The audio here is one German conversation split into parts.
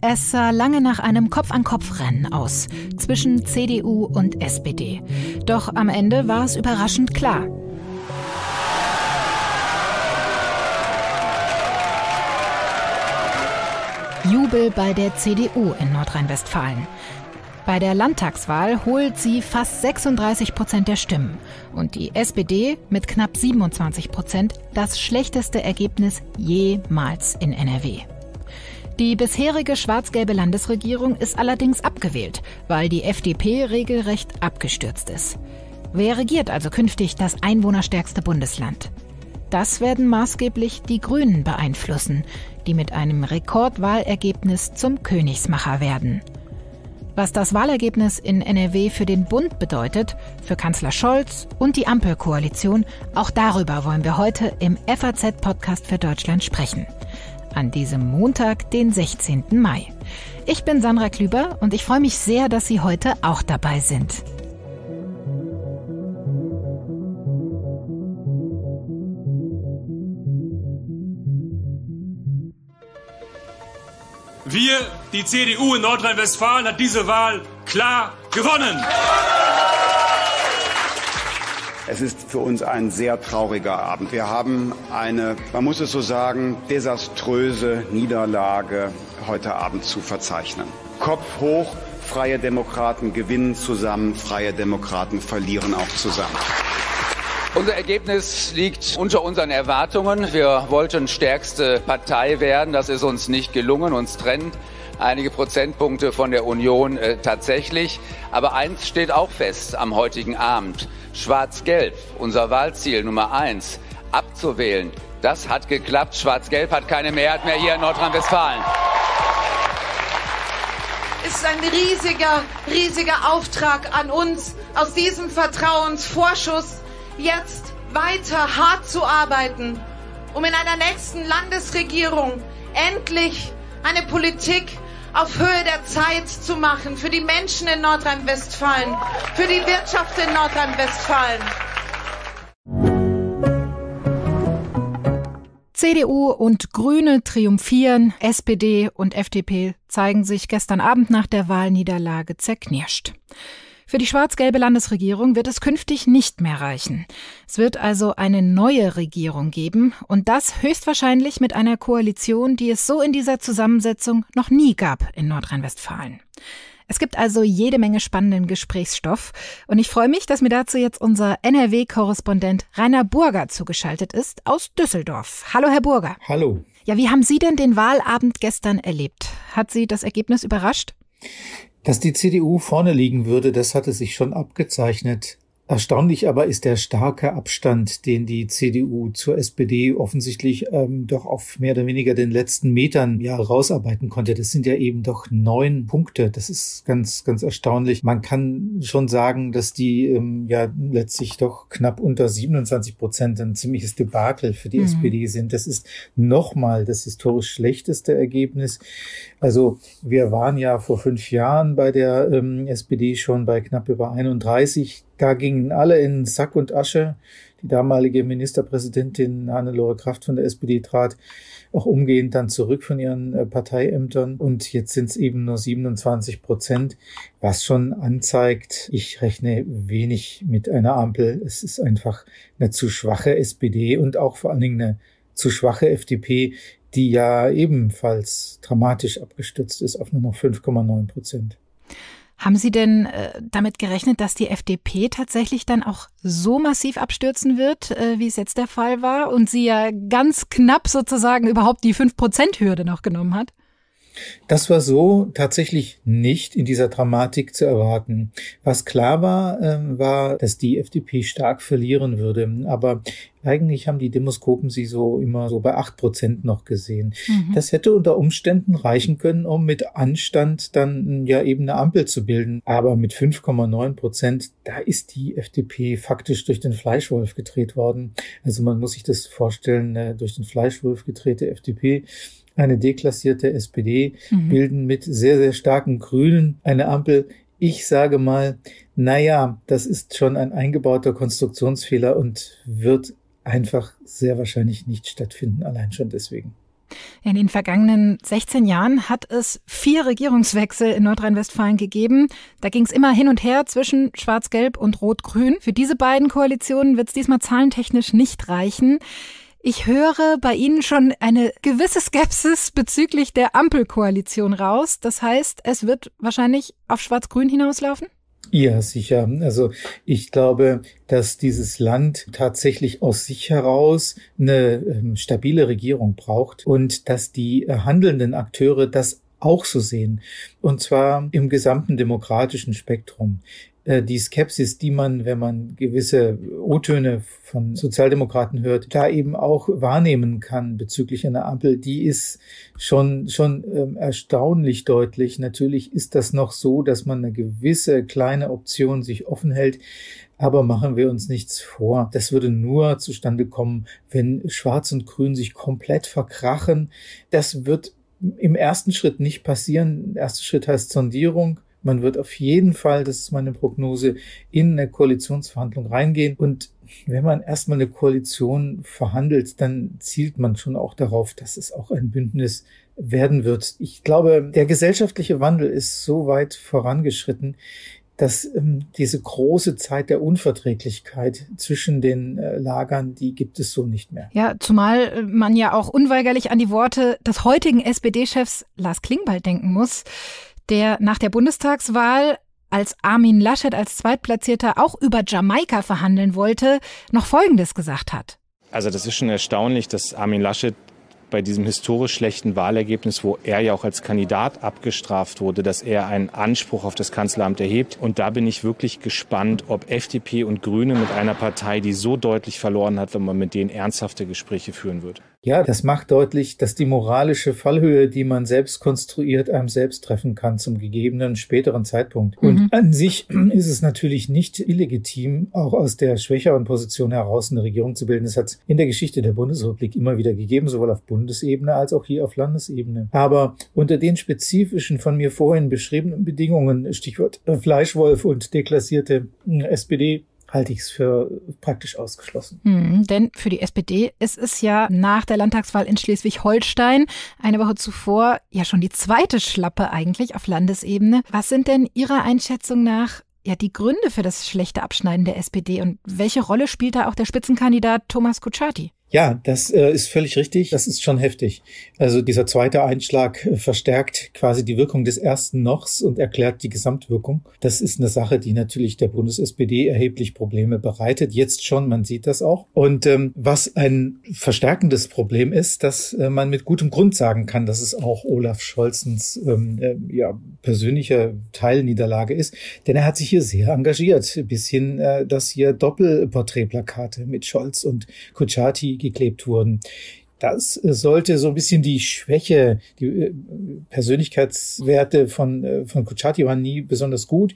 Es sah lange nach einem Kopf-an-Kopf-Rennen aus zwischen CDU und SPD. Doch am Ende war es überraschend klar. Jubel bei der CDU in Nordrhein-Westfalen. Bei der Landtagswahl holt sie fast 36 Prozent der Stimmen und die SPD mit knapp 27 Prozent das schlechteste Ergebnis jemals in NRW. Die bisherige schwarz-gelbe Landesregierung ist allerdings abgewählt, weil die FDP regelrecht abgestürzt ist. Wer regiert also künftig das einwohnerstärkste Bundesland? Das werden maßgeblich die Grünen beeinflussen, die mit einem Rekordwahlergebnis zum Königsmacher werden. Was das Wahlergebnis in NRW für den Bund bedeutet, für Kanzler Scholz und die Ampelkoalition, auch darüber wollen wir heute im FAZ-Podcast für Deutschland sprechen an diesem Montag, den 16. Mai. Ich bin Sandra Klüber und ich freue mich sehr, dass Sie heute auch dabei sind. Wir, die CDU in Nordrhein-Westfalen, hat diese Wahl klar gewonnen. Es ist für uns ein sehr trauriger Abend. Wir haben eine, man muss es so sagen, desaströse Niederlage heute Abend zu verzeichnen. Kopf hoch, freie Demokraten gewinnen zusammen, freie Demokraten verlieren auch zusammen. Unser Ergebnis liegt unter unseren Erwartungen. Wir wollten stärkste Partei werden. Das ist uns nicht gelungen. Uns trennt einige Prozentpunkte von der Union äh, tatsächlich. Aber eins steht auch fest am heutigen Abend. Schwarz-Gelb, unser Wahlziel Nummer eins, abzuwählen, das hat geklappt. Schwarz-Gelb hat keine Mehrheit mehr hier in Nordrhein-Westfalen. Es ist ein riesiger, riesiger Auftrag an uns, aus diesem Vertrauensvorschuss jetzt weiter hart zu arbeiten, um in einer nächsten Landesregierung endlich eine Politik auf Höhe der Zeit zu machen für die Menschen in Nordrhein-Westfalen, für die Wirtschaft in Nordrhein-Westfalen. CDU und Grüne triumphieren, SPD und FDP zeigen sich gestern Abend nach der Wahlniederlage zerknirscht. Für die schwarz-gelbe Landesregierung wird es künftig nicht mehr reichen. Es wird also eine neue Regierung geben und das höchstwahrscheinlich mit einer Koalition, die es so in dieser Zusammensetzung noch nie gab in Nordrhein-Westfalen. Es gibt also jede Menge spannenden Gesprächsstoff und ich freue mich, dass mir dazu jetzt unser NRW-Korrespondent Rainer Burger zugeschaltet ist aus Düsseldorf. Hallo, Herr Burger. Hallo. Ja, wie haben Sie denn den Wahlabend gestern erlebt? Hat Sie das Ergebnis überrascht? Dass die CDU vorne liegen würde, das hatte sich schon abgezeichnet. Erstaunlich aber ist der starke Abstand, den die CDU zur SPD offensichtlich ähm, doch auf mehr oder weniger den letzten Metern ja rausarbeiten konnte. Das sind ja eben doch neun Punkte. Das ist ganz, ganz erstaunlich. Man kann schon sagen, dass die ähm, ja letztlich doch knapp unter 27 Prozent ein ziemliches Debakel für die mhm. SPD sind. Das ist nochmal das historisch schlechteste Ergebnis. Also wir waren ja vor fünf Jahren bei der ähm, SPD schon bei knapp über 31 da gingen alle in Sack und Asche. Die damalige Ministerpräsidentin Hannelore Kraft von der SPD trat auch umgehend dann zurück von ihren äh, Parteiämtern und jetzt sind es eben nur 27 Prozent, was schon anzeigt, ich rechne wenig mit einer Ampel. Es ist einfach eine zu schwache SPD und auch vor allen Dingen eine zu schwache FDP, die ja ebenfalls dramatisch abgestürzt ist auf nur noch 5,9 Prozent. Haben Sie denn äh, damit gerechnet, dass die FDP tatsächlich dann auch so massiv abstürzen wird, äh, wie es jetzt der Fall war und sie ja ganz knapp sozusagen überhaupt die 5-Prozent-Hürde noch genommen hat? Das war so tatsächlich nicht in dieser Dramatik zu erwarten. Was klar war, äh, war, dass die FDP stark verlieren würde. Aber eigentlich haben die Demoskopen sie so immer so bei acht Prozent noch gesehen. Mhm. Das hätte unter Umständen reichen können, um mit Anstand dann ja eben eine Ampel zu bilden. Aber mit 5,9 Prozent, da ist die FDP faktisch durch den Fleischwolf gedreht worden. Also man muss sich das vorstellen, äh, durch den Fleischwolf gedrehte FDP eine deklassierte SPD, mhm. bilden mit sehr, sehr starken Grünen eine Ampel. Ich sage mal, naja, das ist schon ein eingebauter Konstruktionsfehler und wird einfach sehr wahrscheinlich nicht stattfinden, allein schon deswegen. In den vergangenen 16 Jahren hat es vier Regierungswechsel in Nordrhein-Westfalen gegeben. Da ging es immer hin und her zwischen Schwarz-Gelb und Rot-Grün. Für diese beiden Koalitionen wird es diesmal zahlentechnisch nicht reichen. Ich höre bei Ihnen schon eine gewisse Skepsis bezüglich der Ampelkoalition raus. Das heißt, es wird wahrscheinlich auf Schwarz-Grün hinauslaufen? Ja, sicher. Also ich glaube, dass dieses Land tatsächlich aus sich heraus eine ähm, stabile Regierung braucht und dass die äh, handelnden Akteure das auch so sehen. Und zwar im gesamten demokratischen Spektrum. Äh, die Skepsis, die man, wenn man gewisse O-Töne von Sozialdemokraten hört, da eben auch wahrnehmen kann bezüglich einer Ampel, die ist schon, schon ähm, erstaunlich deutlich. Natürlich ist das noch so, dass man eine gewisse kleine Option sich offen hält. Aber machen wir uns nichts vor. Das würde nur zustande kommen, wenn Schwarz und Grün sich komplett verkrachen. Das wird im ersten Schritt nicht passieren. Der erste Schritt heißt Sondierung. Man wird auf jeden Fall, das ist meine Prognose, in eine Koalitionsverhandlung reingehen. Und wenn man erstmal eine Koalition verhandelt, dann zielt man schon auch darauf, dass es auch ein Bündnis werden wird. Ich glaube, der gesellschaftliche Wandel ist so weit vorangeschritten, dass ähm, diese große Zeit der Unverträglichkeit zwischen den äh, Lagern, die gibt es so nicht mehr. Ja, zumal äh, man ja auch unweigerlich an die Worte des heutigen SPD-Chefs Lars Klingbeil denken muss der nach der Bundestagswahl als Armin Laschet als Zweitplatzierter auch über Jamaika verhandeln wollte, noch Folgendes gesagt hat. Also das ist schon erstaunlich, dass Armin Laschet bei diesem historisch schlechten Wahlergebnis, wo er ja auch als Kandidat abgestraft wurde, dass er einen Anspruch auf das Kanzleramt erhebt. Und da bin ich wirklich gespannt, ob FDP und Grüne mit einer Partei, die so deutlich verloren hat, wenn man mit denen ernsthafte Gespräche führen wird. Ja, das macht deutlich, dass die moralische Fallhöhe, die man selbst konstruiert, einem selbst treffen kann zum gegebenen späteren Zeitpunkt. Mhm. Und an sich ist es natürlich nicht illegitim, auch aus der schwächeren Position heraus eine Regierung zu bilden. Es hat in der Geschichte der Bundesrepublik immer wieder gegeben, sowohl auf Bundesebene als auch hier auf Landesebene. Aber unter den spezifischen von mir vorhin beschriebenen Bedingungen, Stichwort Fleischwolf und deklassierte SPD, halte ich es für praktisch ausgeschlossen. Hm, denn für die SPD ist es ja nach der Landtagswahl in Schleswig-Holstein eine Woche zuvor ja schon die zweite Schlappe eigentlich auf Landesebene. Was sind denn Ihrer Einschätzung nach ja die Gründe für das schlechte Abschneiden der SPD und welche Rolle spielt da auch der Spitzenkandidat Thomas Kutschaty? Ja, das äh, ist völlig richtig. Das ist schon heftig. Also dieser zweite Einschlag äh, verstärkt quasi die Wirkung des ersten Nochs und erklärt die Gesamtwirkung. Das ist eine Sache, die natürlich der Bundes-SPD erheblich Probleme bereitet. Jetzt schon, man sieht das auch. Und ähm, was ein verstärkendes Problem ist, dass äh, man mit gutem Grund sagen kann, dass es auch Olaf Scholzens ähm, äh, ja, persönlicher Teilniederlage ist. Denn er hat sich hier sehr engagiert, bis hin, äh, dass hier Doppelporträtplakate mit Scholz und Kutschaty geklebt wurden. Das sollte so ein bisschen die Schwäche, die äh, Persönlichkeitswerte von, äh, von Kuchati waren nie besonders gut.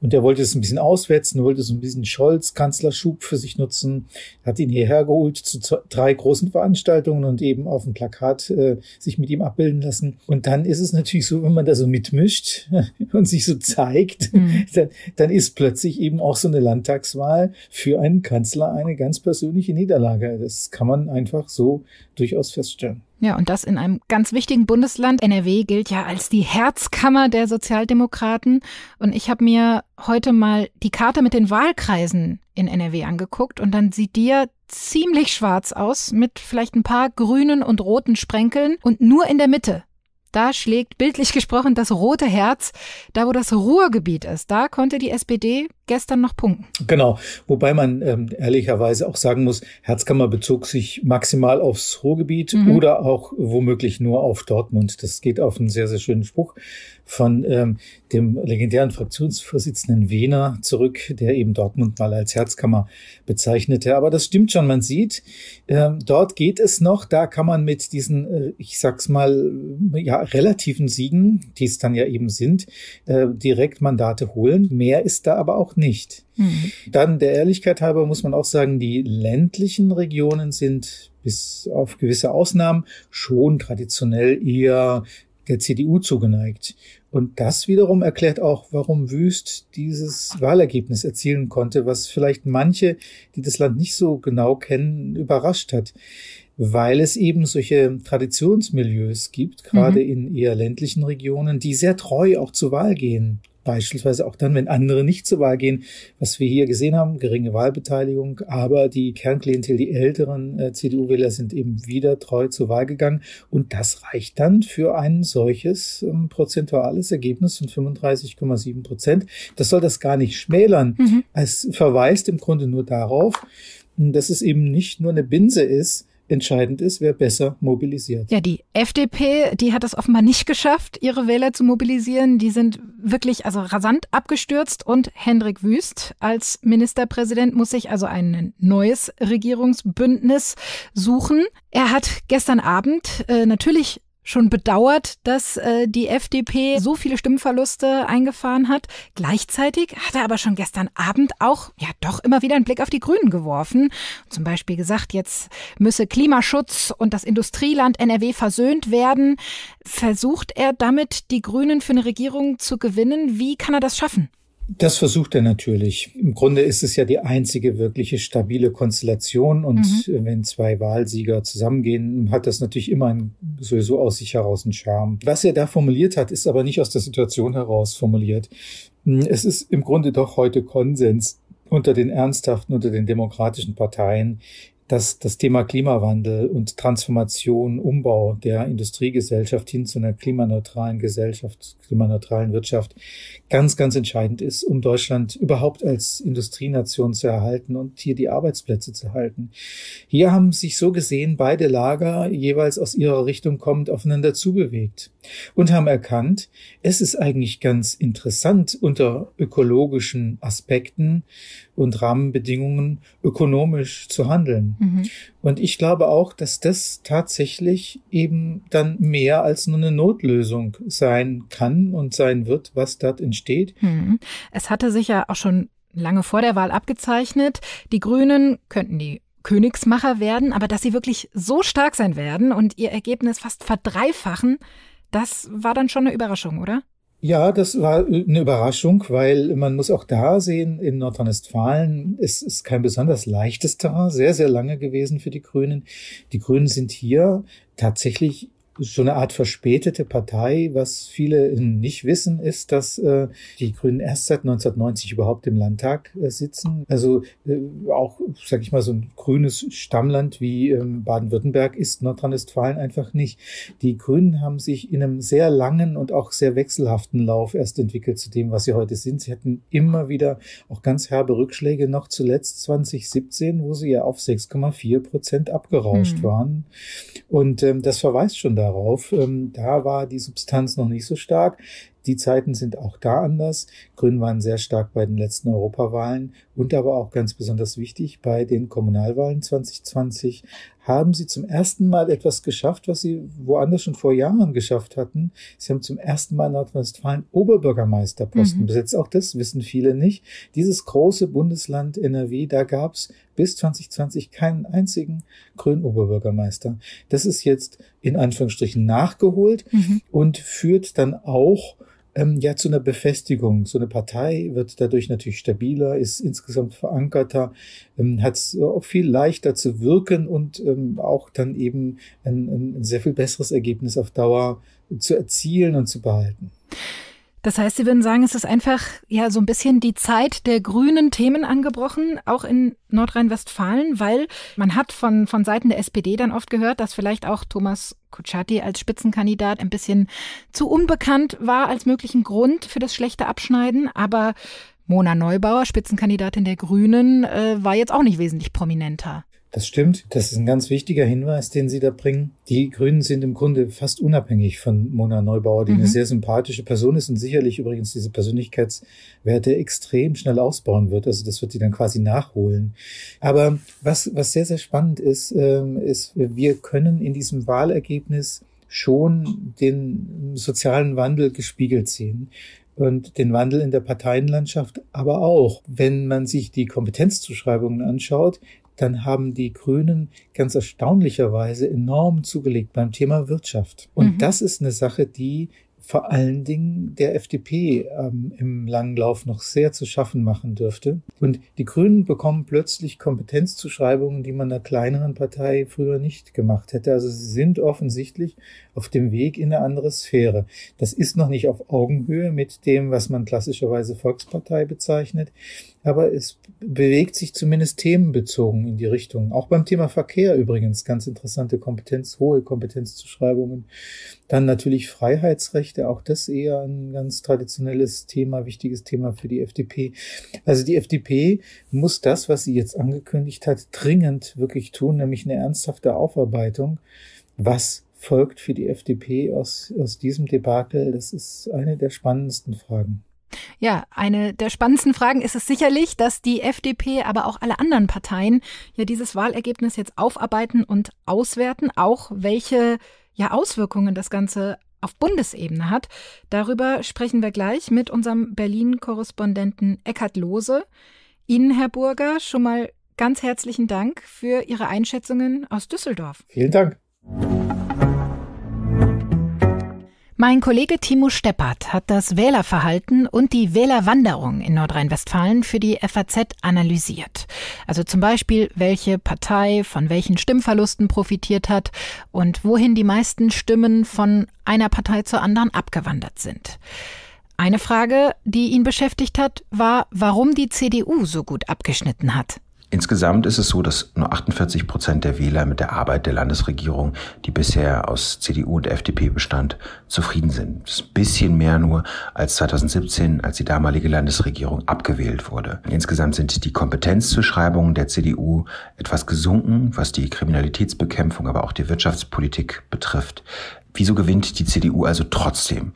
Und er wollte es ein bisschen auswetzen, wollte so ein bisschen Scholz, Kanzlerschub für sich nutzen, hat ihn hierher geholt zu drei großen Veranstaltungen und eben auf dem Plakat äh, sich mit ihm abbilden lassen. Und dann ist es natürlich so, wenn man da so mitmischt und sich so zeigt, mhm. dann, dann ist plötzlich eben auch so eine Landtagswahl für einen Kanzler eine ganz persönliche Niederlage. Das kann man einfach so durchaus feststellen. Ja, und das in einem ganz wichtigen Bundesland. NRW gilt ja als die Herzkammer der Sozialdemokraten. Und ich habe mir heute mal die Karte mit den Wahlkreisen in NRW angeguckt und dann sieht die ja ziemlich schwarz aus mit vielleicht ein paar grünen und roten Sprenkeln und nur in der Mitte da schlägt bildlich gesprochen das rote Herz, da wo das Ruhrgebiet ist. Da konnte die SPD gestern noch punkten. Genau, wobei man ähm, ehrlicherweise auch sagen muss, Herzkammer bezog sich maximal aufs Ruhrgebiet mhm. oder auch womöglich nur auf Dortmund. Das geht auf einen sehr, sehr schönen Spruch von ähm, dem legendären Fraktionsvorsitzenden Wehner zurück, der eben Dortmund mal als Herzkammer bezeichnete. Aber das stimmt schon, man sieht, ähm, dort geht es noch, da kann man mit diesen, äh, ich sag's mal, ja, relativen Siegen, die es dann ja eben sind, äh, direkt Mandate holen. Mehr ist da aber auch nicht. Mhm. Dann der Ehrlichkeit halber muss man auch sagen, die ländlichen Regionen sind bis auf gewisse Ausnahmen schon traditionell eher der CDU zugeneigt. Und das wiederum erklärt auch, warum Wüst dieses Wahlergebnis erzielen konnte, was vielleicht manche, die das Land nicht so genau kennen, überrascht hat. Weil es eben solche Traditionsmilieus gibt, gerade mhm. in eher ländlichen Regionen, die sehr treu auch zur Wahl gehen beispielsweise auch dann, wenn andere nicht zur Wahl gehen, was wir hier gesehen haben, geringe Wahlbeteiligung, aber die Kernklientel, die älteren äh, CDU-Wähler sind eben wieder treu zur Wahl gegangen und das reicht dann für ein solches ähm, prozentuales Ergebnis von 35,7 Prozent. Das soll das gar nicht schmälern. Mhm. Es verweist im Grunde nur darauf, dass es eben nicht nur eine Binse ist, entscheidend ist, wer besser mobilisiert. Ja, die FDP, die hat es offenbar nicht geschafft, ihre Wähler zu mobilisieren. Die sind wirklich also rasant abgestürzt und Hendrik Wüst als Ministerpräsident muss sich also ein neues Regierungsbündnis suchen. Er hat gestern Abend äh, natürlich schon bedauert, dass äh, die FDP so viele Stimmverluste eingefahren hat. Gleichzeitig hat er aber schon gestern Abend auch ja doch immer wieder einen Blick auf die Grünen geworfen. Zum Beispiel gesagt, jetzt müsse Klimaschutz und das Industrieland NRW versöhnt werden. Versucht er damit, die Grünen für eine Regierung zu gewinnen? Wie kann er das schaffen? Das versucht er natürlich. Im Grunde ist es ja die einzige wirkliche stabile Konstellation und mhm. wenn zwei Wahlsieger zusammengehen, hat das natürlich immer ein, sowieso aus sich heraus einen Charme. Was er da formuliert hat, ist aber nicht aus der Situation heraus formuliert. Es ist im Grunde doch heute Konsens unter den ernsthaften, unter den demokratischen Parteien, dass das Thema Klimawandel und Transformation, Umbau der Industriegesellschaft hin zu einer klimaneutralen Gesellschaft, klimaneutralen Wirtschaft ganz, ganz entscheidend ist, um Deutschland überhaupt als Industrienation zu erhalten und hier die Arbeitsplätze zu halten. Hier haben sich so gesehen beide Lager jeweils aus ihrer Richtung kommend aufeinander zubewegt und haben erkannt, es ist eigentlich ganz interessant unter ökologischen Aspekten und Rahmenbedingungen ökonomisch zu handeln. Mhm. Und ich glaube auch, dass das tatsächlich eben dann mehr als nur eine Notlösung sein kann und sein wird, was dort entsteht. Mhm. Es hatte sich ja auch schon lange vor der Wahl abgezeichnet, die Grünen könnten die Königsmacher werden, aber dass sie wirklich so stark sein werden und ihr Ergebnis fast verdreifachen, das war dann schon eine Überraschung, oder? Ja, das war eine Überraschung, weil man muss auch da sehen, in Nordrhein-Westfalen ist es kein besonders leichtes Terrain, sehr, sehr lange gewesen für die Grünen. Die Grünen sind hier tatsächlich so eine Art verspätete Partei. Was viele nicht wissen, ist, dass äh, die Grünen erst seit 1990 überhaupt im Landtag äh, sitzen. Also äh, auch, sage ich mal, so ein grünes Stammland wie ähm, Baden-Württemberg ist Nordrhein-Westfalen einfach nicht. Die Grünen haben sich in einem sehr langen und auch sehr wechselhaften Lauf erst entwickelt zu dem, was sie heute sind. Sie hatten immer wieder auch ganz herbe Rückschläge, noch zuletzt 2017, wo sie ja auf 6,4 Prozent abgerauscht hm. waren. Und ähm, das verweist schon darauf, darauf. Ähm, da war die Substanz noch nicht so stark. Die Zeiten sind auch da anders. Grünen waren sehr stark bei den letzten Europawahlen und aber auch ganz besonders wichtig bei den Kommunalwahlen 2020 haben sie zum ersten Mal etwas geschafft, was sie woanders schon vor Jahren geschafft hatten. Sie haben zum ersten Mal in Nordrhein-Westfalen Oberbürgermeisterposten mhm. besetzt. Auch das wissen viele nicht. Dieses große Bundesland NRW, da gab es bis 2020 keinen einzigen grünen Oberbürgermeister. Das ist jetzt in Anführungsstrichen nachgeholt mhm. und führt dann auch ähm, ja zu einer Befestigung. So eine Partei wird dadurch natürlich stabiler, ist insgesamt verankerter, ähm, hat es auch viel leichter zu wirken und ähm, auch dann eben ein, ein sehr viel besseres Ergebnis auf Dauer zu erzielen und zu behalten. Das heißt, Sie würden sagen, es ist einfach ja so ein bisschen die Zeit der grünen Themen angebrochen, auch in Nordrhein-Westfalen, weil man hat von, von Seiten der SPD dann oft gehört, dass vielleicht auch Thomas Kutschaty als Spitzenkandidat ein bisschen zu unbekannt war als möglichen Grund für das schlechte Abschneiden. Aber Mona Neubauer, Spitzenkandidatin der Grünen, äh, war jetzt auch nicht wesentlich prominenter. Das stimmt. Das ist ein ganz wichtiger Hinweis, den Sie da bringen. Die Grünen sind im Grunde fast unabhängig von Mona Neubauer, die mhm. eine sehr sympathische Person ist und sicherlich übrigens diese Persönlichkeitswerte extrem schnell ausbauen wird. Also das wird sie dann quasi nachholen. Aber was, was sehr, sehr spannend ist, ähm, ist, wir können in diesem Wahlergebnis schon den sozialen Wandel gespiegelt sehen und den Wandel in der Parteienlandschaft, aber auch, wenn man sich die Kompetenzzuschreibungen anschaut, dann haben die Grünen ganz erstaunlicherweise enorm zugelegt beim Thema Wirtschaft. Und mhm. das ist eine Sache, die vor allen Dingen der FDP ähm, im langen Lauf noch sehr zu schaffen machen dürfte. Und die Grünen bekommen plötzlich Kompetenzzuschreibungen, die man einer kleineren Partei früher nicht gemacht hätte. Also sie sind offensichtlich auf dem Weg in eine andere Sphäre. Das ist noch nicht auf Augenhöhe mit dem, was man klassischerweise Volkspartei bezeichnet, aber es bewegt sich zumindest themenbezogen in die Richtung. Auch beim Thema Verkehr übrigens ganz interessante Kompetenz, hohe Kompetenzzuschreibungen. Dann natürlich Freiheitsrechte, auch das eher ein ganz traditionelles Thema, wichtiges Thema für die FDP. Also die FDP muss das, was sie jetzt angekündigt hat, dringend wirklich tun, nämlich eine ernsthafte Aufarbeitung. Was folgt für die FDP aus, aus diesem Debakel? Das ist eine der spannendsten Fragen. Ja, eine der spannendsten Fragen ist es sicherlich, dass die FDP, aber auch alle anderen Parteien ja dieses Wahlergebnis jetzt aufarbeiten und auswerten, auch welche ja Auswirkungen das Ganze auf Bundesebene hat. Darüber sprechen wir gleich mit unserem Berlin-Korrespondenten Eckhard Lose. Ihnen, Herr Burger, schon mal ganz herzlichen Dank für Ihre Einschätzungen aus Düsseldorf. Vielen Dank. Mein Kollege Timo Steppert hat das Wählerverhalten und die Wählerwanderung in Nordrhein-Westfalen für die FAZ analysiert. Also zum Beispiel, welche Partei von welchen Stimmverlusten profitiert hat und wohin die meisten Stimmen von einer Partei zur anderen abgewandert sind. Eine Frage, die ihn beschäftigt hat, war, warum die CDU so gut abgeschnitten hat. Insgesamt ist es so, dass nur 48 Prozent der Wähler mit der Arbeit der Landesregierung, die bisher aus CDU und FDP bestand, zufrieden sind. Das ist ein bisschen mehr nur als 2017, als die damalige Landesregierung abgewählt wurde. Insgesamt sind die Kompetenzzuschreibungen der CDU etwas gesunken, was die Kriminalitätsbekämpfung, aber auch die Wirtschaftspolitik betrifft. Wieso gewinnt die CDU also trotzdem?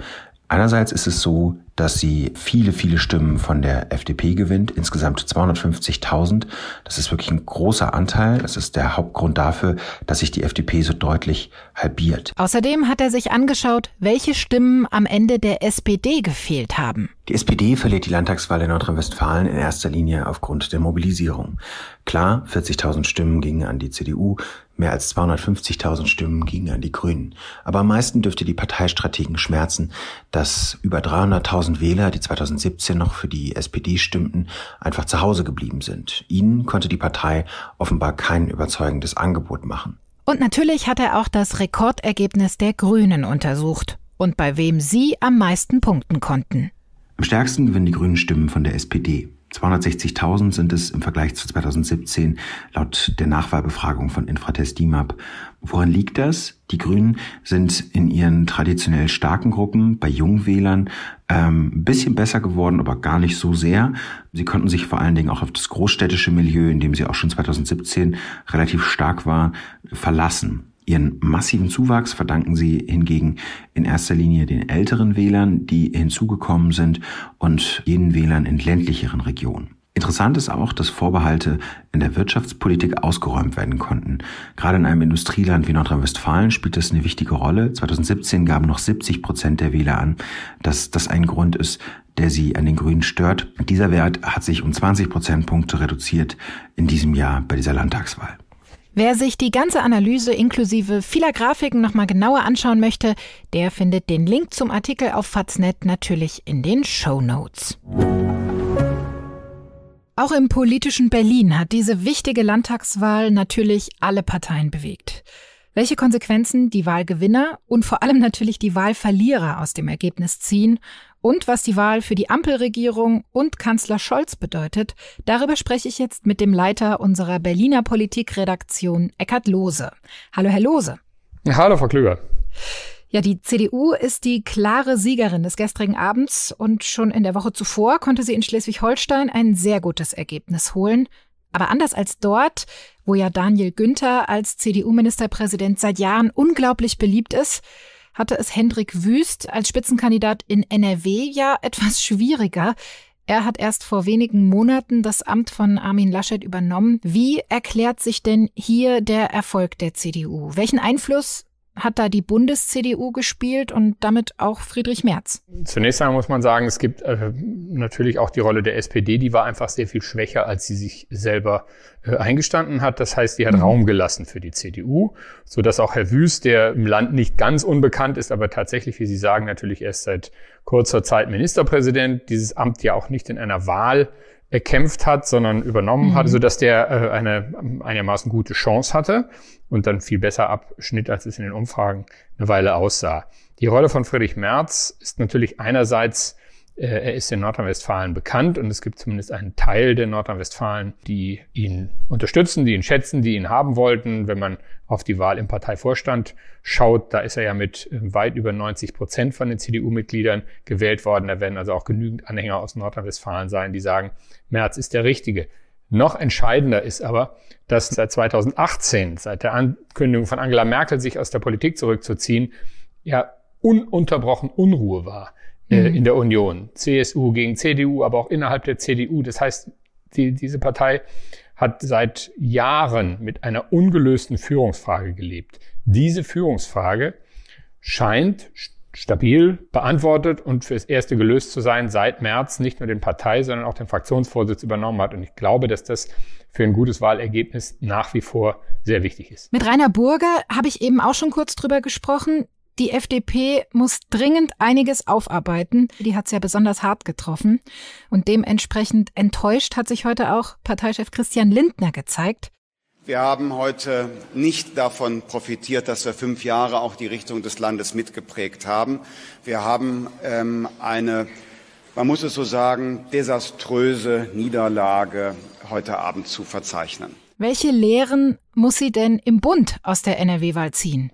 Einerseits ist es so, dass sie viele, viele Stimmen von der FDP gewinnt, insgesamt 250.000. Das ist wirklich ein großer Anteil. Das ist der Hauptgrund dafür, dass sich die FDP so deutlich halbiert. Außerdem hat er sich angeschaut, welche Stimmen am Ende der SPD gefehlt haben. Die SPD verliert die Landtagswahl in Nordrhein-Westfalen in erster Linie aufgrund der Mobilisierung. Klar, 40.000 Stimmen gingen an die CDU, mehr als 250.000 Stimmen gingen an die Grünen. Aber am meisten dürfte die Parteistrategen schmerzen, dass über 300.000 Wähler, die 2017 noch für die SPD stimmten, einfach zu Hause geblieben sind. Ihnen konnte die Partei offenbar kein überzeugendes Angebot machen. Und natürlich hat er auch das Rekordergebnis der Grünen untersucht und bei wem sie am meisten punkten konnten. Am stärksten gewinnen die Grünen Stimmen von der SPD. 260.000 sind es im Vergleich zu 2017 laut der Nachwahlbefragung von Infratest DIMAP. Woran liegt das? Die Grünen sind in ihren traditionell starken Gruppen bei Jungwählern ähm, ein bisschen besser geworden, aber gar nicht so sehr. Sie konnten sich vor allen Dingen auch auf das großstädtische Milieu, in dem sie auch schon 2017 relativ stark war, verlassen. Ihren massiven Zuwachs verdanken sie hingegen in erster Linie den älteren Wählern, die hinzugekommen sind und jenen Wählern in ländlicheren Regionen. Interessant ist auch, dass Vorbehalte in der Wirtschaftspolitik ausgeräumt werden konnten. Gerade in einem Industrieland wie Nordrhein-Westfalen spielt das eine wichtige Rolle. 2017 gaben noch 70 Prozent der Wähler an, dass das ein Grund ist, der sie an den Grünen stört. Dieser Wert hat sich um 20 Prozentpunkte reduziert in diesem Jahr bei dieser Landtagswahl. Wer sich die ganze Analyse inklusive vieler Grafiken nochmal genauer anschauen möchte, der findet den Link zum Artikel auf Faznet natürlich in den Show Notes. Auch im politischen Berlin hat diese wichtige Landtagswahl natürlich alle Parteien bewegt. Welche Konsequenzen die Wahlgewinner und vor allem natürlich die Wahlverlierer aus dem Ergebnis ziehen und was die Wahl für die Ampelregierung und Kanzler Scholz bedeutet, darüber spreche ich jetzt mit dem Leiter unserer Berliner Politikredaktion, Eckhard Lose. Hallo, Herr Lose. Ja, hallo, Frau Klüger. Ja, die CDU ist die klare Siegerin des gestrigen Abends und schon in der Woche zuvor konnte sie in Schleswig-Holstein ein sehr gutes Ergebnis holen. Aber anders als dort, wo ja Daniel Günther als CDU-Ministerpräsident seit Jahren unglaublich beliebt ist, hatte es Hendrik Wüst als Spitzenkandidat in NRW ja etwas schwieriger. Er hat erst vor wenigen Monaten das Amt von Armin Laschet übernommen. Wie erklärt sich denn hier der Erfolg der CDU? Welchen Einfluss hat da die Bundes-CDU gespielt und damit auch Friedrich Merz? Zunächst einmal muss man sagen, es gibt äh, natürlich auch die Rolle der SPD, die war einfach sehr viel schwächer, als sie sich selber äh, eingestanden hat. Das heißt, die hat mhm. Raum gelassen für die CDU, so dass auch Herr Wüst, der im Land nicht ganz unbekannt ist, aber tatsächlich, wie Sie sagen, natürlich erst seit kurzer Zeit Ministerpräsident, dieses Amt ja auch nicht in einer Wahl erkämpft hat, sondern übernommen mhm. hat, so dass der äh, eine einigermaßen gute Chance hatte und dann viel besser abschnitt, als es in den Umfragen eine Weile aussah. Die Rolle von Friedrich Merz ist natürlich einerseits äh, er ist in Nordrhein-Westfalen bekannt und es gibt zumindest einen Teil der Nordrhein-Westfalen, die ihn unterstützen, die ihn schätzen, die ihn haben wollten. Wenn man auf die Wahl im Parteivorstand schaut, da ist er ja mit äh, weit über 90 Prozent von den CDU-Mitgliedern gewählt worden. Da werden also auch genügend Anhänger aus Nordrhein-Westfalen sein, die sagen, Merz ist der Richtige. Noch entscheidender ist aber, dass seit 2018, seit der Ankündigung von Angela Merkel, sich aus der Politik zurückzuziehen, ja ununterbrochen Unruhe war äh, mhm. in der Union. CSU gegen CDU, aber auch innerhalb der CDU. Das heißt, die, diese Partei hat seit Jahren mit einer ungelösten Führungsfrage gelebt. Diese Führungsfrage scheint stabil beantwortet und fürs Erste gelöst zu sein, seit März nicht nur den Partei, sondern auch den Fraktionsvorsitz übernommen hat. Und ich glaube, dass das für ein gutes Wahlergebnis nach wie vor sehr wichtig ist. Mit Rainer Burger habe ich eben auch schon kurz drüber gesprochen. Die FDP muss dringend einiges aufarbeiten. Die hat es ja besonders hart getroffen. Und dementsprechend enttäuscht hat sich heute auch Parteichef Christian Lindner gezeigt. Wir haben heute nicht davon profitiert, dass wir fünf Jahre auch die Richtung des Landes mitgeprägt haben. Wir haben ähm, eine, man muss es so sagen, desaströse Niederlage heute Abend zu verzeichnen. Welche Lehren muss sie denn im Bund aus der NRW-Wahl ziehen?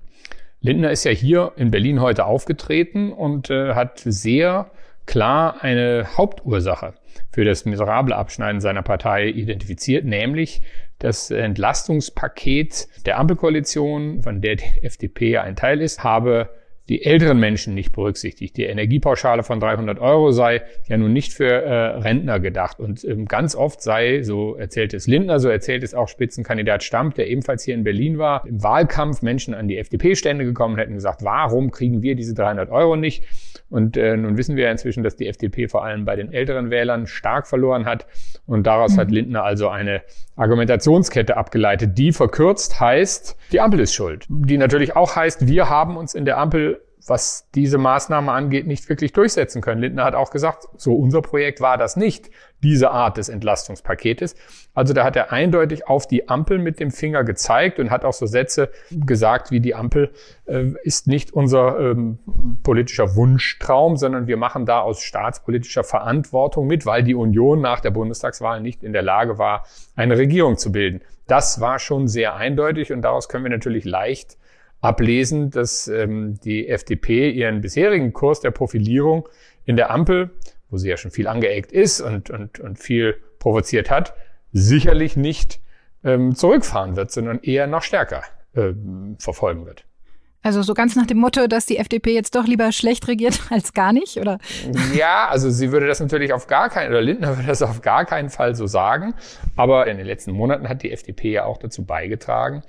Lindner ist ja hier in Berlin heute aufgetreten und äh, hat sehr klar eine Hauptursache für das miserable Abschneiden seiner Partei identifiziert, nämlich das Entlastungspaket der Ampelkoalition, von der die FDP ein Teil ist, habe die älteren Menschen nicht berücksichtigt. Die Energiepauschale von 300 Euro sei ja nun nicht für äh, Rentner gedacht. Und ähm, ganz oft sei, so erzählt es Lindner, so erzählt es auch Spitzenkandidat Stamp, der ebenfalls hier in Berlin war, im Wahlkampf Menschen an die FDP-Stände gekommen und hätten gesagt, warum kriegen wir diese 300 Euro nicht? Und äh, nun wissen wir ja inzwischen, dass die FDP vor allem bei den älteren Wählern stark verloren hat. Und daraus mhm. hat Lindner also eine Argumentationskette abgeleitet, die verkürzt heißt, die Ampel ist schuld. Die natürlich auch heißt, wir haben uns in der Ampel was diese Maßnahme angeht, nicht wirklich durchsetzen können. Lindner hat auch gesagt, so unser Projekt war das nicht, diese Art des Entlastungspaketes. Also da hat er eindeutig auf die Ampel mit dem Finger gezeigt und hat auch so Sätze gesagt wie die Ampel äh, ist nicht unser ähm, politischer Wunschtraum, sondern wir machen da aus staatspolitischer Verantwortung mit, weil die Union nach der Bundestagswahl nicht in der Lage war, eine Regierung zu bilden. Das war schon sehr eindeutig und daraus können wir natürlich leicht ablesen, dass ähm, die FDP ihren bisherigen Kurs der Profilierung in der Ampel, wo sie ja schon viel angeeckt ist und, und, und viel provoziert hat, sicherlich nicht ähm, zurückfahren wird, sondern eher noch stärker ähm, verfolgen wird. Also so ganz nach dem Motto, dass die FDP jetzt doch lieber schlecht regiert als gar nicht, oder? Ja, also sie würde das natürlich auf gar keinen, oder Lindner würde das auf gar keinen Fall so sagen. Aber in den letzten Monaten hat die FDP ja auch dazu beigetragen,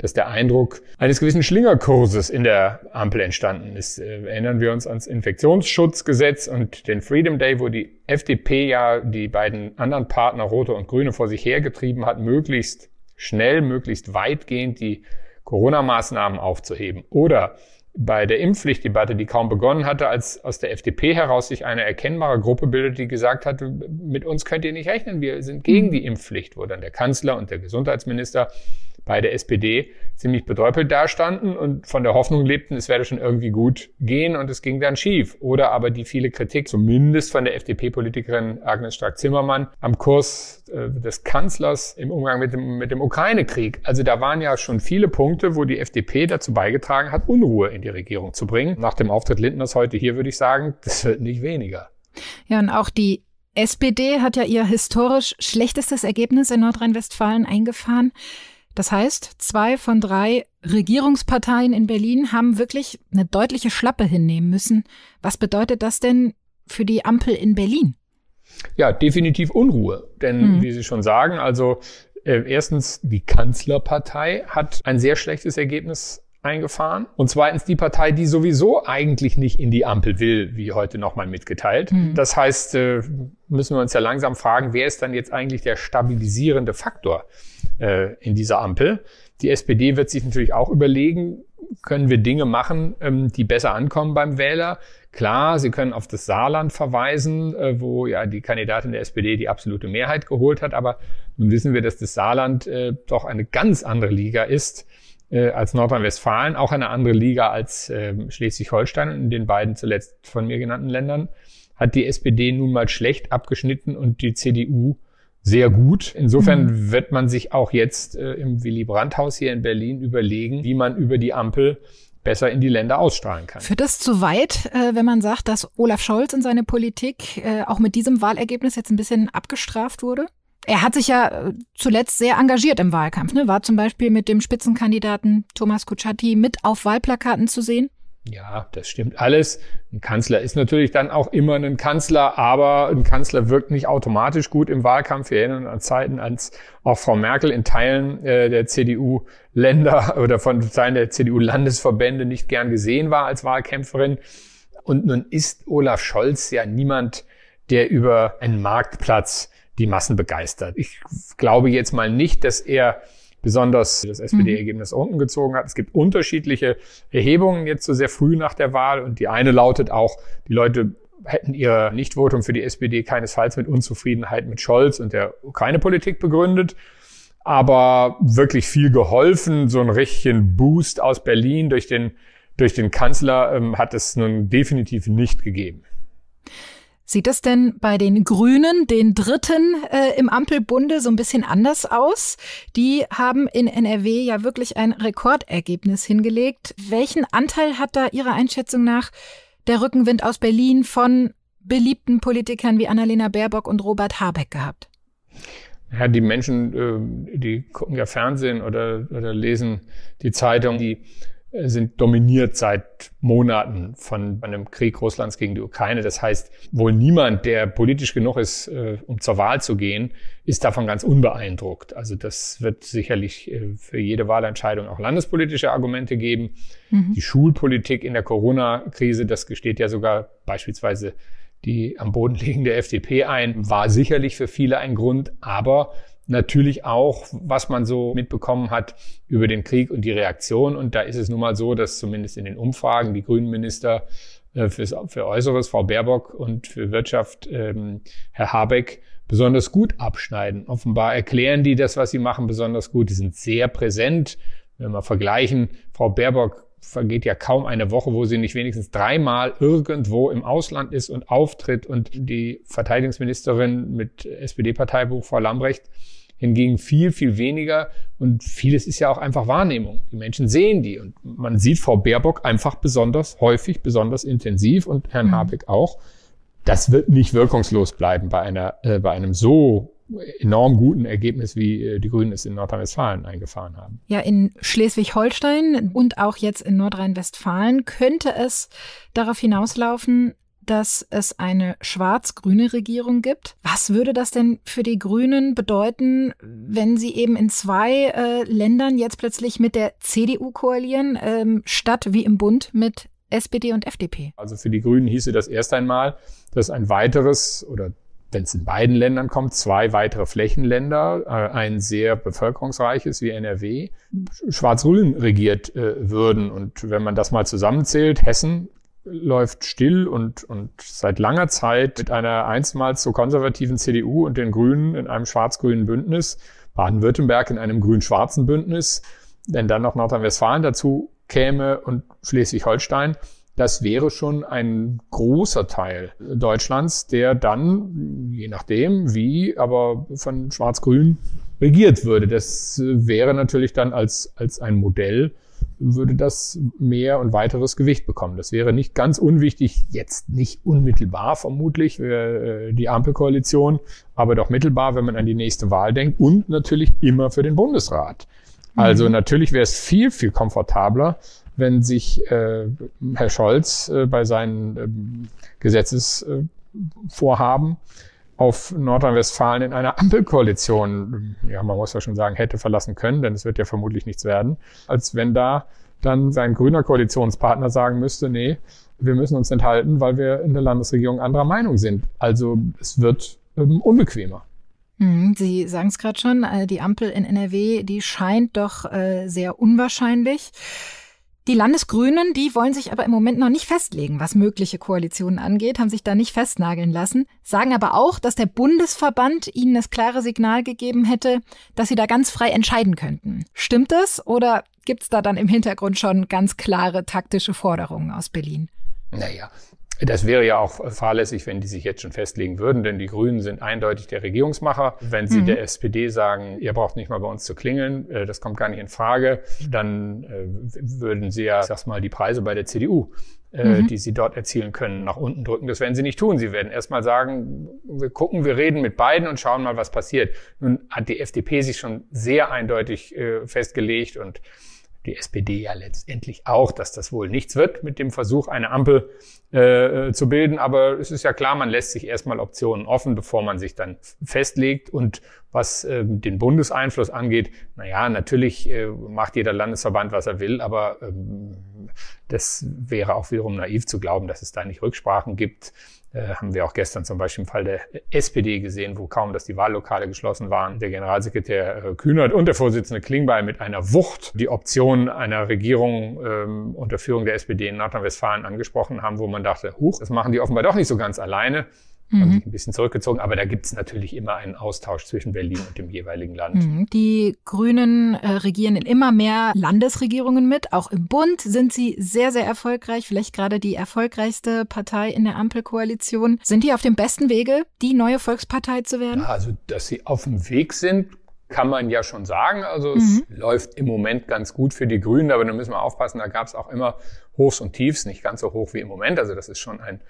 dass der Eindruck eines gewissen Schlingerkurses in der Ampel entstanden ist. Äh, erinnern wir uns ans Infektionsschutzgesetz und den Freedom Day, wo die FDP ja die beiden anderen Partner, Rote und Grüne, vor sich hergetrieben hat, möglichst schnell, möglichst weitgehend die Corona-Maßnahmen aufzuheben. Oder bei der Impfpflichtdebatte, die kaum begonnen hatte, als aus der FDP heraus sich eine erkennbare Gruppe bildet, die gesagt hat, mit uns könnt ihr nicht rechnen, wir sind gegen mhm. die Impfpflicht, wo dann der Kanzler und der Gesundheitsminister bei der SPD ziemlich bedräupelt dastanden und von der Hoffnung lebten, es werde schon irgendwie gut gehen und es ging dann schief. Oder aber die viele Kritik, zumindest von der FDP-Politikerin Agnes Strack-Zimmermann, am Kurs äh, des Kanzlers im Umgang mit dem, mit dem Ukraine-Krieg. Also da waren ja schon viele Punkte, wo die FDP dazu beigetragen hat, Unruhe in die Regierung zu bringen. Nach dem Auftritt Lindners heute hier würde ich sagen, das wird nicht weniger. Ja, und auch die SPD hat ja ihr historisch schlechtestes Ergebnis in Nordrhein-Westfalen eingefahren. Das heißt, zwei von drei Regierungsparteien in Berlin haben wirklich eine deutliche Schlappe hinnehmen müssen. Was bedeutet das denn für die Ampel in Berlin? Ja, definitiv Unruhe. Denn, mhm. wie Sie schon sagen, also äh, erstens, die Kanzlerpartei hat ein sehr schlechtes Ergebnis eingefahren. Und zweitens die Partei, die sowieso eigentlich nicht in die Ampel will, wie heute nochmal mitgeteilt. Mhm. Das heißt, äh, müssen wir uns ja langsam fragen, wer ist dann jetzt eigentlich der stabilisierende Faktor äh, in dieser Ampel? Die SPD wird sich natürlich auch überlegen, können wir Dinge machen, ähm, die besser ankommen beim Wähler? Klar, Sie können auf das Saarland verweisen, äh, wo ja die Kandidatin der SPD die absolute Mehrheit geholt hat. Aber nun wissen wir, dass das Saarland äh, doch eine ganz andere Liga ist äh, als Nordrhein-Westfalen, auch eine andere Liga als äh, Schleswig-Holstein und in den beiden zuletzt von mir genannten Ländern hat die SPD nun mal schlecht abgeschnitten und die CDU sehr gut. Insofern mhm. wird man sich auch jetzt äh, im Willy Brandt-Haus hier in Berlin überlegen, wie man über die Ampel besser in die Länder ausstrahlen kann. Führt das zu weit, äh, wenn man sagt, dass Olaf Scholz in seine Politik äh, auch mit diesem Wahlergebnis jetzt ein bisschen abgestraft wurde? Er hat sich ja äh, zuletzt sehr engagiert im Wahlkampf, ne? war zum Beispiel mit dem Spitzenkandidaten Thomas Kutschaty mit auf Wahlplakaten zu sehen. Ja, das stimmt alles. Ein Kanzler ist natürlich dann auch immer ein Kanzler, aber ein Kanzler wirkt nicht automatisch gut im Wahlkampf. Wir erinnern an Zeiten, als auch Frau Merkel in Teilen äh, der CDU-Länder oder von Teilen der CDU-Landesverbände nicht gern gesehen war als Wahlkämpferin. Und nun ist Olaf Scholz ja niemand, der über einen Marktplatz die Massen begeistert. Ich glaube jetzt mal nicht, dass er besonders das SPD-Ergebnis mhm. unten gezogen hat. Es gibt unterschiedliche Erhebungen jetzt so sehr früh nach der Wahl und die eine lautet auch, die Leute hätten ihr Nichtvotum für die SPD keinesfalls mit Unzufriedenheit mit Scholz und der Ukraine-Politik begründet. Aber wirklich viel geholfen, so ein richtigen Boost aus Berlin durch den, durch den Kanzler ähm, hat es nun definitiv nicht gegeben. Sieht es denn bei den Grünen, den Dritten äh, im Ampelbunde, so ein bisschen anders aus? Die haben in NRW ja wirklich ein Rekordergebnis hingelegt. Welchen Anteil hat da Ihrer Einschätzung nach der Rückenwind aus Berlin von beliebten Politikern wie Annalena Baerbock und Robert Habeck gehabt? Ja, die Menschen, äh, die gucken ja Fernsehen oder, oder lesen die Zeitung, die sind dominiert seit Monaten von einem Krieg Russlands gegen die Ukraine. Das heißt, wohl niemand, der politisch genug ist, äh, um zur Wahl zu gehen, ist davon ganz unbeeindruckt. Also das wird sicherlich äh, für jede Wahlentscheidung auch landespolitische Argumente geben. Mhm. Die Schulpolitik in der Corona-Krise, das gesteht ja sogar beispielsweise die am Boden liegende FDP ein, war sicherlich für viele ein Grund, aber natürlich auch, was man so mitbekommen hat über den Krieg und die Reaktion. Und da ist es nun mal so, dass zumindest in den Umfragen die Grünen Minister äh, fürs, für Äußeres, Frau Baerbock und für Wirtschaft, ähm, Herr Habeck, besonders gut abschneiden. Offenbar erklären die das, was sie machen, besonders gut. Die sind sehr präsent. Wenn wir vergleichen, Frau Baerbock vergeht ja kaum eine Woche, wo sie nicht wenigstens dreimal irgendwo im Ausland ist und auftritt und die Verteidigungsministerin mit SPD-Parteibuch Frau Lambrecht hingegen viel, viel weniger. Und vieles ist ja auch einfach Wahrnehmung. Die Menschen sehen die. Und man sieht Frau Baerbock einfach besonders häufig, besonders intensiv und Herrn mhm. Habeck auch. Das wird nicht wirkungslos bleiben bei einer, äh, bei einem so enorm guten Ergebnis, wie äh, die Grünen es in Nordrhein-Westfalen eingefahren haben. Ja, in Schleswig-Holstein und auch jetzt in Nordrhein-Westfalen könnte es darauf hinauslaufen, dass es eine schwarz-grüne Regierung gibt. Was würde das denn für die Grünen bedeuten, wenn sie eben in zwei äh, Ländern jetzt plötzlich mit der CDU koalieren, ähm, statt wie im Bund mit SPD und FDP? Also für die Grünen hieße das erst einmal, dass ein weiteres oder wenn es in beiden Ländern kommt, zwei weitere Flächenländer, äh, ein sehr bevölkerungsreiches wie NRW, schwarz-grün regiert äh, würden. Und wenn man das mal zusammenzählt, Hessen läuft still und, und seit langer Zeit mit einer einstmals so konservativen CDU und den Grünen in einem schwarz-grünen Bündnis, Baden-Württemberg in einem grün-schwarzen Bündnis, wenn dann noch Nordrhein-Westfalen dazu käme und Schleswig-Holstein, das wäre schon ein großer Teil Deutschlands, der dann, je nachdem wie, aber von Schwarz-Grün regiert würde. Das wäre natürlich dann als, als ein Modell würde das mehr und weiteres Gewicht bekommen. Das wäre nicht ganz unwichtig, jetzt nicht unmittelbar vermutlich äh, die Ampelkoalition, aber doch mittelbar, wenn man an die nächste Wahl denkt und natürlich immer für den Bundesrat. Also mhm. natürlich wäre es viel, viel komfortabler, wenn sich äh, Herr Scholz äh, bei seinen ähm, Gesetzesvorhaben auf Nordrhein-Westfalen in einer Ampelkoalition, ja, man muss ja schon sagen, hätte verlassen können, denn es wird ja vermutlich nichts werden, als wenn da dann sein grüner Koalitionspartner sagen müsste, nee, wir müssen uns enthalten, weil wir in der Landesregierung anderer Meinung sind. Also es wird ähm, unbequemer. Hm, Sie sagen es gerade schon, äh, die Ampel in NRW, die scheint doch äh, sehr unwahrscheinlich. Die Landesgrünen, die wollen sich aber im Moment noch nicht festlegen, was mögliche Koalitionen angeht, haben sich da nicht festnageln lassen, sagen aber auch, dass der Bundesverband ihnen das klare Signal gegeben hätte, dass sie da ganz frei entscheiden könnten. Stimmt das oder gibt es da dann im Hintergrund schon ganz klare taktische Forderungen aus Berlin? Naja, das wäre ja auch fahrlässig, wenn die sich jetzt schon festlegen würden, denn die Grünen sind eindeutig der Regierungsmacher. Wenn sie mhm. der SPD sagen, ihr braucht nicht mal bei uns zu klingeln, äh, das kommt gar nicht in Frage, dann äh, würden sie ja, sag mal, die Preise bei der CDU äh, mhm. die sie dort erzielen können, nach unten drücken. Das werden sie nicht tun. Sie werden erstmal sagen, wir gucken, wir reden mit beiden und schauen mal, was passiert. Nun hat die FDP sich schon sehr eindeutig äh, festgelegt und die SPD ja letztendlich auch, dass das wohl nichts wird mit dem Versuch, eine Ampel äh, zu bilden. Aber es ist ja klar, man lässt sich erstmal Optionen offen, bevor man sich dann festlegt. Und was äh, den Bundeseinfluss angeht, naja, natürlich äh, macht jeder Landesverband, was er will, aber ähm, das wäre auch wiederum naiv zu glauben, dass es da nicht Rücksprachen gibt. Äh, haben wir auch gestern zum Beispiel im Fall der SPD gesehen, wo kaum, dass die Wahllokale geschlossen waren, der Generalsekretär äh, Kühnert und der Vorsitzende Klingbeil mit einer Wucht die Option einer Regierung ähm, unter Führung der SPD in Nordrhein-Westfalen angesprochen haben, wo man dachte, huch, das machen die offenbar doch nicht so ganz alleine mhm. haben sich ein bisschen zurückgezogen. Aber da gibt es natürlich immer einen Austausch zwischen Berlin und dem jeweiligen Land. Mhm. Die Grünen äh, regieren in immer mehr Landesregierungen mit. Auch im Bund sind sie sehr, sehr erfolgreich. Vielleicht gerade die erfolgreichste Partei in der Ampelkoalition. Sind die auf dem besten Wege, die neue Volkspartei zu werden? Ja, also, dass sie auf dem Weg sind, kann man ja schon sagen. Also mhm. es läuft im Moment ganz gut für die Grünen, aber da müssen wir aufpassen, da gab es auch immer Hochs und Tiefs, nicht ganz so hoch wie im Moment. Also das ist schon ein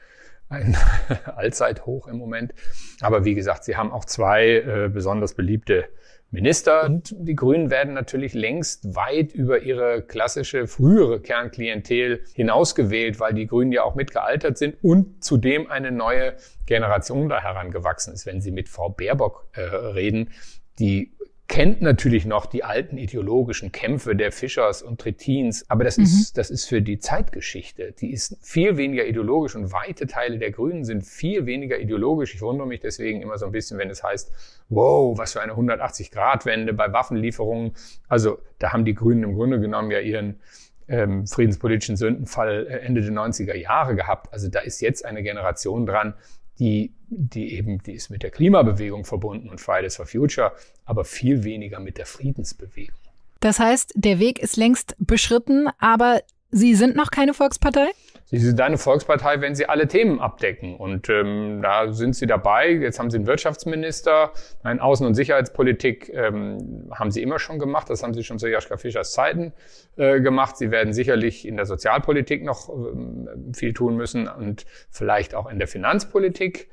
ein Allzeithoch im Moment. Aber wie gesagt, sie haben auch zwei äh, besonders beliebte Minister und die Grünen werden natürlich längst weit über ihre klassische frühere Kernklientel hinausgewählt, weil die Grünen ja auch mitgealtert sind und zudem eine neue Generation da herangewachsen ist. Wenn Sie mit Frau Baerbock äh, reden, die kennt natürlich noch die alten ideologischen Kämpfe der Fischers und Tritins, aber das mhm. ist, das ist für die Zeitgeschichte. Die ist viel weniger ideologisch und weite Teile der Grünen sind viel weniger ideologisch. Ich wundere mich deswegen immer so ein bisschen, wenn es heißt, wow, was für eine 180-Grad-Wende bei Waffenlieferungen. Also da haben die Grünen im Grunde genommen ja ihren ähm, friedenspolitischen Sündenfall äh, Ende der 90er Jahre gehabt. Also da ist jetzt eine Generation dran, die, die eben, die ist mit der Klimabewegung verbunden und Fridays for Future, aber viel weniger mit der Friedensbewegung. Das heißt, der Weg ist längst beschritten, aber Sie sind noch keine Volkspartei? Sie sind eine Volkspartei, wenn Sie alle Themen abdecken. Und ähm, da sind Sie dabei. Jetzt haben Sie einen Wirtschaftsminister. Nein, Außen- und Sicherheitspolitik ähm, haben Sie immer schon gemacht. Das haben Sie schon zu Joschka Fischers Zeiten äh, gemacht. Sie werden sicherlich in der Sozialpolitik noch ähm, viel tun müssen und vielleicht auch in der Finanzpolitik.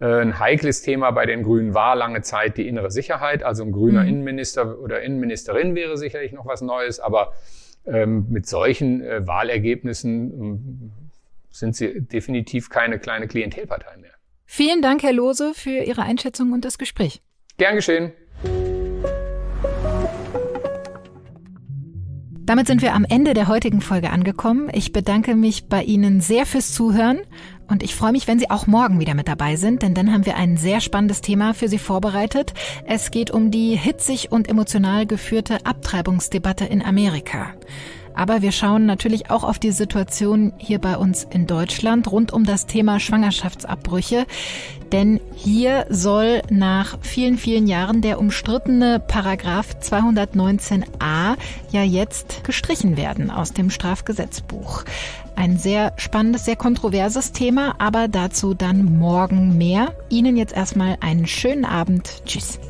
Äh, ein heikles Thema bei den Grünen war lange Zeit die innere Sicherheit. Also ein grüner mhm. Innenminister oder Innenministerin wäre sicherlich noch was Neues. Aber ähm, mit solchen äh, Wahlergebnissen ähm, sind sie definitiv keine kleine Klientelpartei mehr. Vielen Dank, Herr Lose, für Ihre Einschätzung und das Gespräch. Gern geschehen. Damit sind wir am Ende der heutigen Folge angekommen. Ich bedanke mich bei Ihnen sehr fürs Zuhören und ich freue mich, wenn Sie auch morgen wieder mit dabei sind, denn dann haben wir ein sehr spannendes Thema für Sie vorbereitet. Es geht um die hitzig und emotional geführte Abtreibungsdebatte in Amerika. Aber wir schauen natürlich auch auf die Situation hier bei uns in Deutschland rund um das Thema Schwangerschaftsabbrüche. Denn hier soll nach vielen, vielen Jahren der umstrittene Paragraph 219a ja jetzt gestrichen werden aus dem Strafgesetzbuch. Ein sehr spannendes, sehr kontroverses Thema, aber dazu dann morgen mehr. Ihnen jetzt erstmal einen schönen Abend. Tschüss.